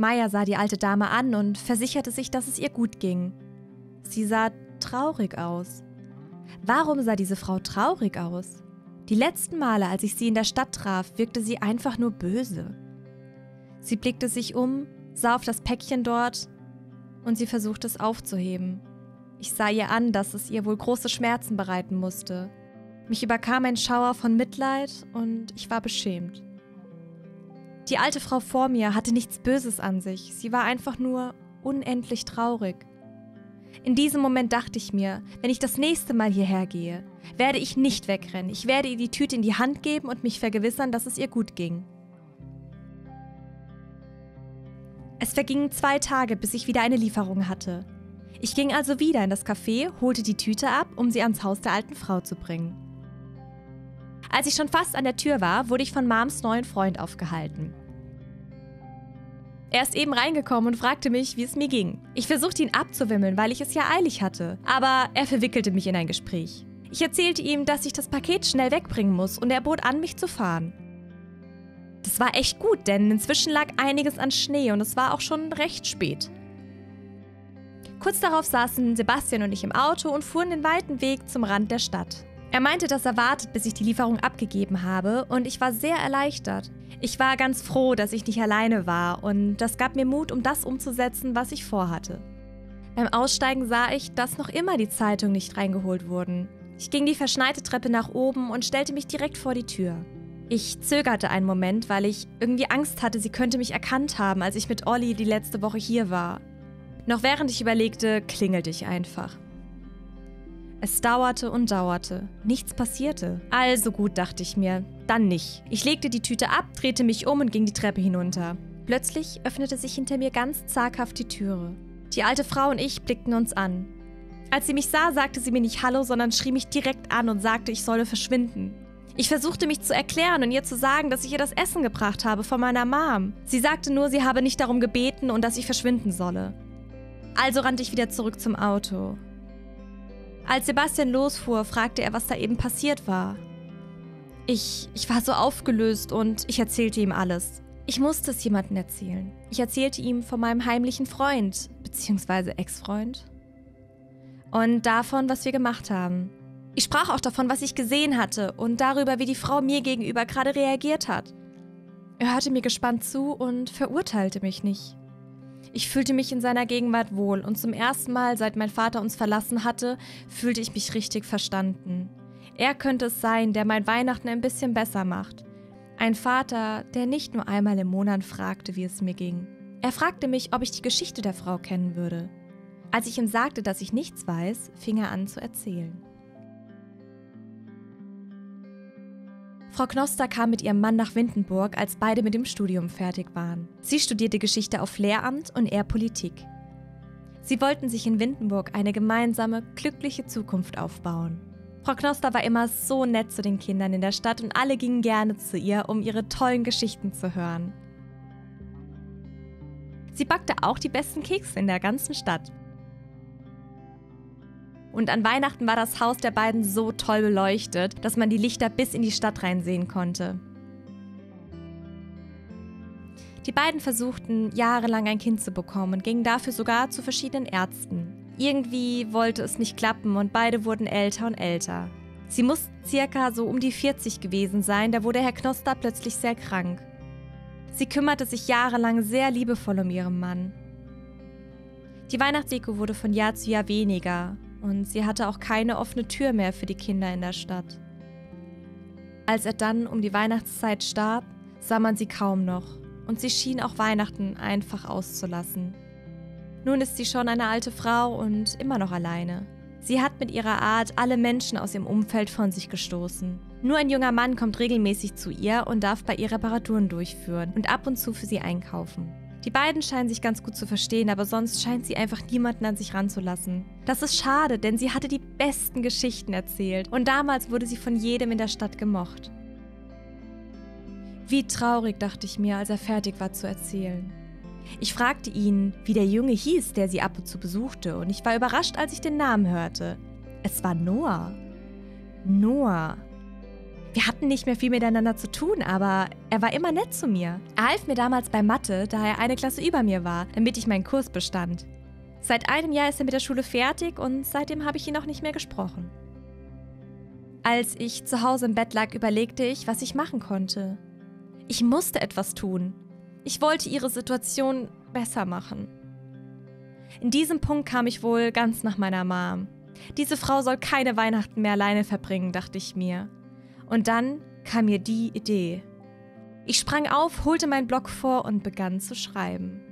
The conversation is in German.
Maya sah die alte Dame an und versicherte sich, dass es ihr gut ging. Sie sah traurig aus. Warum sah diese Frau traurig aus? Die letzten Male, als ich sie in der Stadt traf, wirkte sie einfach nur böse. Sie blickte sich um, sah auf das Päckchen dort und sie versuchte es aufzuheben. Ich sah ihr an, dass es ihr wohl große Schmerzen bereiten musste. Mich überkam ein Schauer von Mitleid und ich war beschämt. Die alte Frau vor mir hatte nichts Böses an sich, sie war einfach nur unendlich traurig. In diesem Moment dachte ich mir, wenn ich das nächste Mal hierher gehe, werde ich nicht wegrennen. Ich werde ihr die Tüte in die Hand geben und mich vergewissern, dass es ihr gut ging. Es vergingen zwei Tage, bis ich wieder eine Lieferung hatte. Ich ging also wieder in das Café, holte die Tüte ab, um sie ans Haus der alten Frau zu bringen. Als ich schon fast an der Tür war, wurde ich von Mams neuen Freund aufgehalten. Er ist eben reingekommen und fragte mich, wie es mir ging. Ich versuchte ihn abzuwimmeln, weil ich es ja eilig hatte, aber er verwickelte mich in ein Gespräch. Ich erzählte ihm, dass ich das Paket schnell wegbringen muss und er bot an, mich zu fahren. Das war echt gut, denn inzwischen lag einiges an Schnee und es war auch schon recht spät. Kurz darauf saßen Sebastian und ich im Auto und fuhren den weiten Weg zum Rand der Stadt. Er meinte, dass er wartet, bis ich die Lieferung abgegeben habe, und ich war sehr erleichtert. Ich war ganz froh, dass ich nicht alleine war, und das gab mir Mut, um das umzusetzen, was ich vorhatte. Beim Aussteigen sah ich, dass noch immer die Zeitungen nicht reingeholt wurden. Ich ging die verschneite Treppe nach oben und stellte mich direkt vor die Tür. Ich zögerte einen Moment, weil ich irgendwie Angst hatte, sie könnte mich erkannt haben, als ich mit Olli die letzte Woche hier war. Noch während ich überlegte, klingelte ich einfach. Es dauerte und dauerte. Nichts passierte. Also gut, dachte ich mir. Dann nicht. Ich legte die Tüte ab, drehte mich um und ging die Treppe hinunter. Plötzlich öffnete sich hinter mir ganz zaghaft die Türe. Die alte Frau und ich blickten uns an. Als sie mich sah, sagte sie mir nicht Hallo, sondern schrie mich direkt an und sagte, ich solle verschwinden. Ich versuchte mich zu erklären und ihr zu sagen, dass ich ihr das Essen gebracht habe von meiner Mom. Sie sagte nur, sie habe nicht darum gebeten und dass ich verschwinden solle. Also rannte ich wieder zurück zum Auto. Als Sebastian losfuhr, fragte er, was da eben passiert war. Ich, ich war so aufgelöst und ich erzählte ihm alles. Ich musste es jemandem erzählen. Ich erzählte ihm von meinem heimlichen Freund, beziehungsweise Ex-Freund. Und davon, was wir gemacht haben. Ich sprach auch davon, was ich gesehen hatte und darüber, wie die Frau mir gegenüber gerade reagiert hat. Er hörte mir gespannt zu und verurteilte mich nicht. Ich fühlte mich in seiner Gegenwart wohl und zum ersten Mal, seit mein Vater uns verlassen hatte, fühlte ich mich richtig verstanden. Er könnte es sein, der mein Weihnachten ein bisschen besser macht. Ein Vater, der nicht nur einmal im Monat fragte, wie es mir ging. Er fragte mich, ob ich die Geschichte der Frau kennen würde. Als ich ihm sagte, dass ich nichts weiß, fing er an zu erzählen. Frau Knoster kam mit ihrem Mann nach Windenburg, als beide mit dem Studium fertig waren. Sie studierte Geschichte auf Lehramt und er Politik. Sie wollten sich in Windenburg eine gemeinsame, glückliche Zukunft aufbauen. Frau Knoster war immer so nett zu den Kindern in der Stadt und alle gingen gerne zu ihr, um ihre tollen Geschichten zu hören. Sie backte auch die besten Kekse in der ganzen Stadt. Und an Weihnachten war das Haus der beiden so toll beleuchtet, dass man die Lichter bis in die Stadt reinsehen konnte. Die beiden versuchten jahrelang ein Kind zu bekommen und gingen dafür sogar zu verschiedenen Ärzten. Irgendwie wollte es nicht klappen und beide wurden älter und älter. Sie mussten circa so um die 40 gewesen sein, da wurde Herr Knoster plötzlich sehr krank. Sie kümmerte sich jahrelang sehr liebevoll um ihren Mann. Die Weihnachtsdeko wurde von Jahr zu Jahr weniger und sie hatte auch keine offene Tür mehr für die Kinder in der Stadt. Als er dann um die Weihnachtszeit starb, sah man sie kaum noch und sie schien auch Weihnachten einfach auszulassen. Nun ist sie schon eine alte Frau und immer noch alleine. Sie hat mit ihrer Art alle Menschen aus ihrem Umfeld von sich gestoßen. Nur ein junger Mann kommt regelmäßig zu ihr und darf bei ihr Reparaturen durchführen und ab und zu für sie einkaufen. Die beiden scheinen sich ganz gut zu verstehen, aber sonst scheint sie einfach niemanden an sich ranzulassen. Das ist schade, denn sie hatte die besten Geschichten erzählt und damals wurde sie von jedem in der Stadt gemocht. Wie traurig, dachte ich mir, als er fertig war zu erzählen. Ich fragte ihn, wie der Junge hieß, der sie ab und zu besuchte, und ich war überrascht, als ich den Namen hörte. Es war Noah. Noah. Wir hatten nicht mehr viel miteinander zu tun, aber er war immer nett zu mir. Er half mir damals bei Mathe, da er eine Klasse über mir war, damit ich meinen Kurs bestand. Seit einem Jahr ist er mit der Schule fertig und seitdem habe ich ihn auch nicht mehr gesprochen. Als ich zu Hause im Bett lag, überlegte ich, was ich machen konnte. Ich musste etwas tun. Ich wollte ihre Situation besser machen. In diesem Punkt kam ich wohl ganz nach meiner Mom. Diese Frau soll keine Weihnachten mehr alleine verbringen, dachte ich mir. Und dann kam mir die Idee. Ich sprang auf, holte meinen Block vor und begann zu schreiben.